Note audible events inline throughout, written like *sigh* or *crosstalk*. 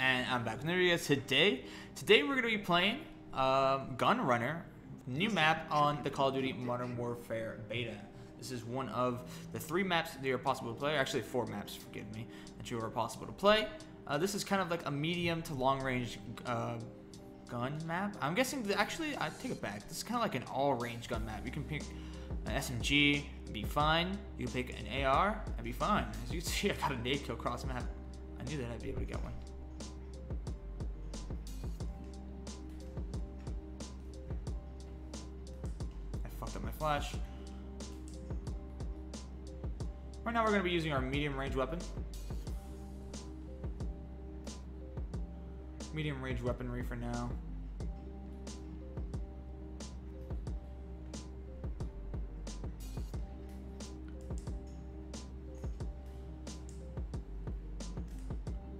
and I'm back with you guys today. Today we're going to be playing um, Gun Runner, new map on the Call of Duty Modern Warfare beta. This is one of the three maps that you're possible to play, actually four maps, forgive me, that you are possible to play. Uh, this is kind of like a medium to long range uh, gun map. I'm guessing, that actually, I take it back. This is kind of like an all range gun map. You can pick an SMG, be fine. You can pick an AR, and be fine. As you can see, *laughs* I got a nade kill cross map. I knew that I'd be able to get one. Up my flash. Right now we're going to be using our medium range weapon. Medium range weaponry for now.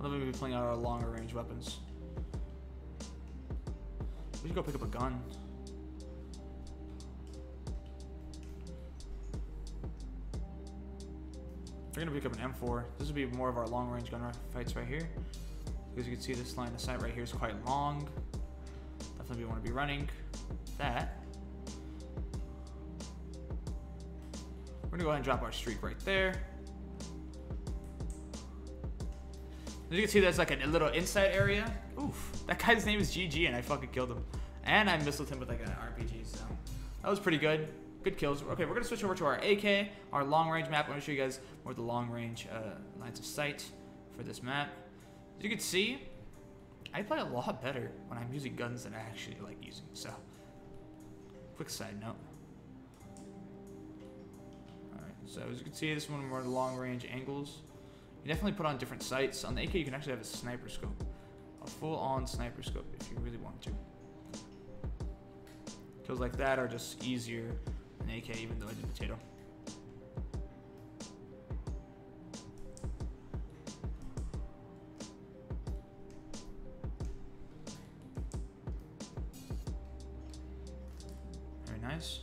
then we'll be playing out our longer range weapons. We should go pick up a gun. We're gonna pick up an M4. This will be more of our long range gun fights right here. As you can see, this line of sight right here is quite long. Definitely we want to be running that. We're gonna go ahead and drop our streak right there. As you can see, there's like a, little inside area. Oof, that guy's name is GG, and I fucking killed him. And I missiled him with like an RPG, so that was pretty good. Good kills. Okay, we're gonna switch over to our AK, our long range map. I'm gonna show you guys more the long range uh, lines of sight for this map. As you can see, I play a lot better when I'm using guns than I actually like using. So, quick side note. Alright, so as you can see, this one more long range angles. You definitely put on different sights. On the AK, you can actually have a sniper scope. A full-on sniper scope if you really want to. Kills like that are just easier AK, even though I did potato. Very nice.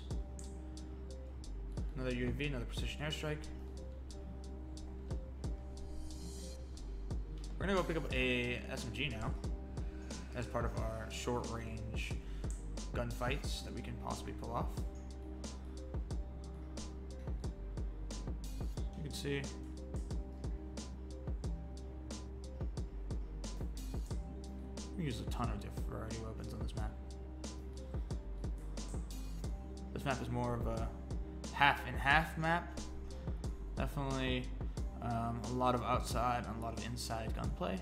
Another UAV, another precision airstrike. We're gonna go pick up a SMG now as part of our short range gunfights that we can possibly pull off. See we use a ton of different variety of weapons on this map. This map is more of a half and half map. Definitely um, a lot of outside and a lot of inside gunplay.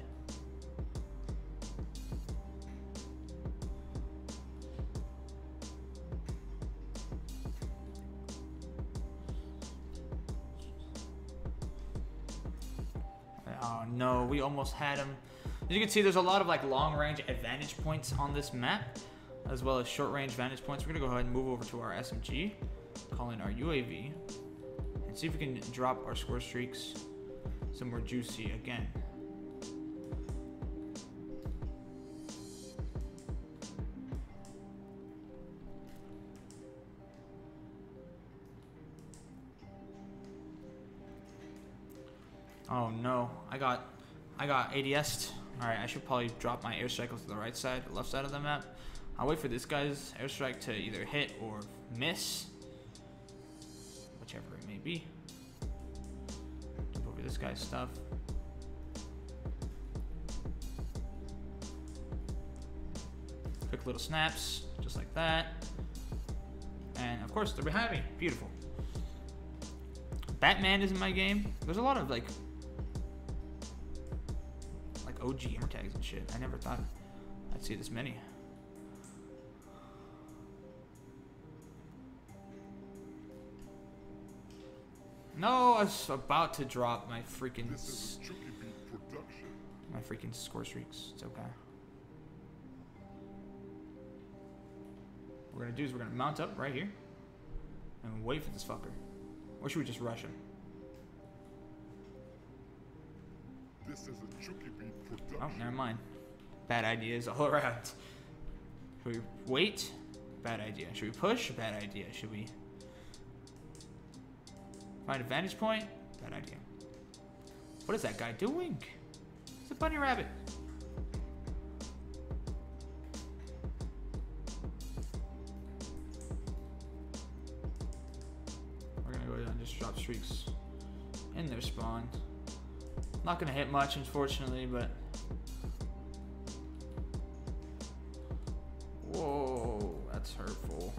Oh, no, we almost had him. As you can see, there's a lot of like long range advantage points on this map, as well as short range vantage points. We're gonna go ahead and move over to our SMG, call in our UAV, and see if we can drop our score streaks some more juicy again. Oh no, I got I got ADS. Alright, I should probably drop my airstrike to the right side, left side of the map. I'll wait for this guy's airstrike to either hit or miss. Whichever it may be this guy's stuff. Quick little snaps, just like that. And of course, they're behind me. Beautiful. Batman is in my game. There's a lot of like OG gamer tags and shit. I never thought I'd see this many. No, I was about to drop my freaking my freaking score streaks. It's okay. What we're gonna do is we're gonna mount up right here and wait for this fucker. Or should we just rush him? This is a production. Oh, never mind. Bad ideas all *laughs* around. Should we wait? Bad idea. Should we push? Bad idea. Should we find a vantage point? Bad idea. What is that guy doing? It's a bunny rabbit. We're gonna go ahead and just drop streaks in their spawn. Not gonna hit much, unfortunately, but. Whoa, that's hurtful.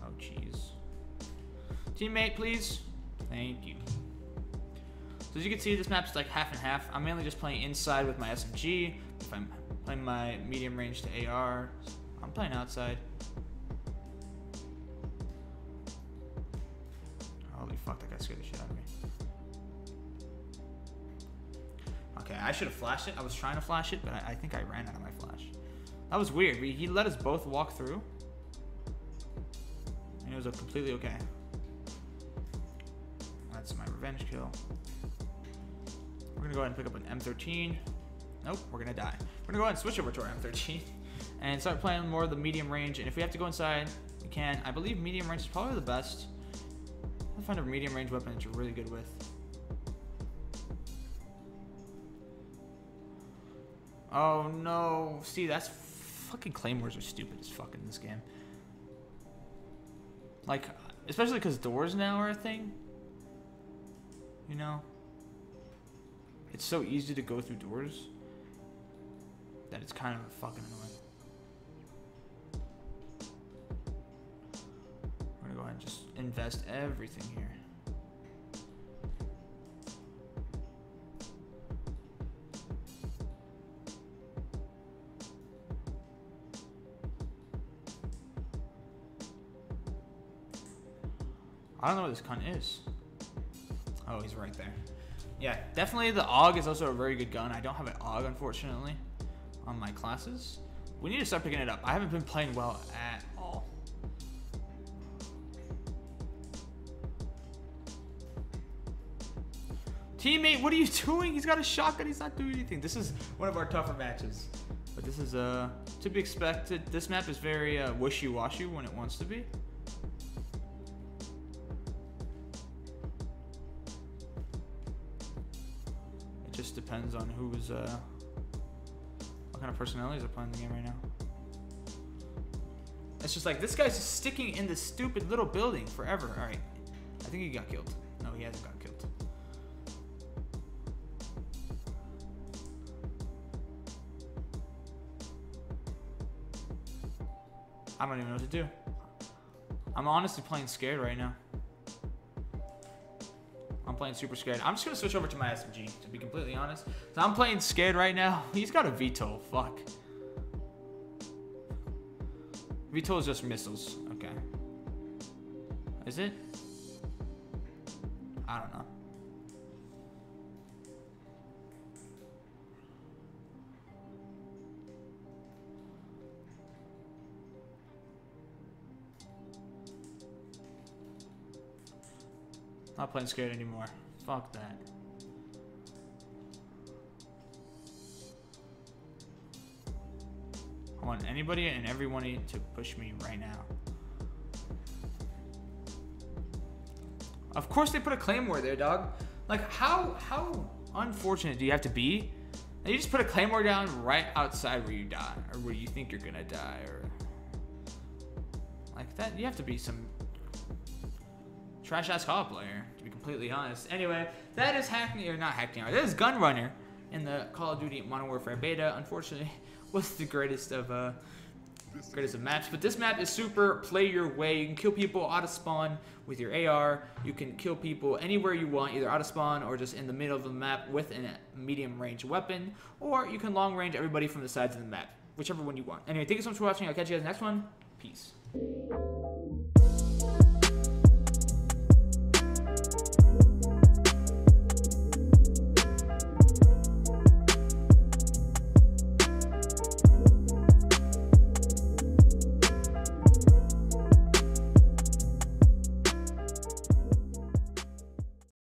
Oh, jeez. Teammate, please. Thank you. So as you can see, this map's like half and half. I'm mainly just playing inside with my SMG. If I'm playing my medium range to AR, I'm playing outside. Should have flashed it. I was trying to flash it, but I, I think I ran out of my flash. That was weird. He let us both walk through. And it was completely okay. That's my revenge kill. We're gonna go ahead and pick up an M13. Nope, we're gonna die. We're gonna go ahead and switch over to our M13 *laughs* and start playing more of the medium range. And if we have to go inside, we can. I believe medium range is probably the best. I'll find a medium range weapon that you're really good with. Oh no. See, that's fucking claymores are stupid as fuck in this game. Like, especially because doors now are a thing. You know? It's so easy to go through doors that it's kind of fucking annoying. We're gonna go ahead and just invest everything here. I don't know what this cunt is. Oh, he's right there. Yeah, definitely the AUG is also a very good gun. I don't have an AUG, unfortunately, on my classes. We need to start picking it up. I haven't been playing well at all. Teammate, what are you *laughs* doing? He's got a shotgun. He's not doing anything. This is one of our tougher matches. But this is uh, to be expected. This map is very uh, wishy-washy when it wants to be. Just depends on who's uh, what kind of personalities are playing the game right now. It's just like this guy's just sticking in this stupid little building forever. All right, I think he got killed. No, he hasn't got killed. I don't even know what to do. I'm honestly playing scared right now playing super scared. I'm just gonna switch over to my SMG, to be completely honest. So I'm playing scared right now. *laughs* He's got a VTOL, fuck. VTOL is just missiles, okay. Is it? I don't know. Not playing scared anymore. Fuck that. I want anybody and everyone to push me right now. Of course they put a claymore there, dog. Like how how unfortunate do you have to be? And you just put a claymore down right outside where you die or where you think you're gonna die or like that. You have to be some trash ass COD player, to be completely honest. Anyway, that is hacking or not hacking. That is Gunrunner in the Call of Duty Modern Warfare beta. Unfortunately, *laughs* was the greatest of uh greatest of maps. But this map is super play your way. You can kill people out of spawn with your AR. You can kill people anywhere you want, either out of spawn or just in the middle of the map with a medium range weapon. Or you can long range everybody from the sides of the map, whichever one you want. Anyway, thank you so much for watching. I'll catch you guys next one. Peace.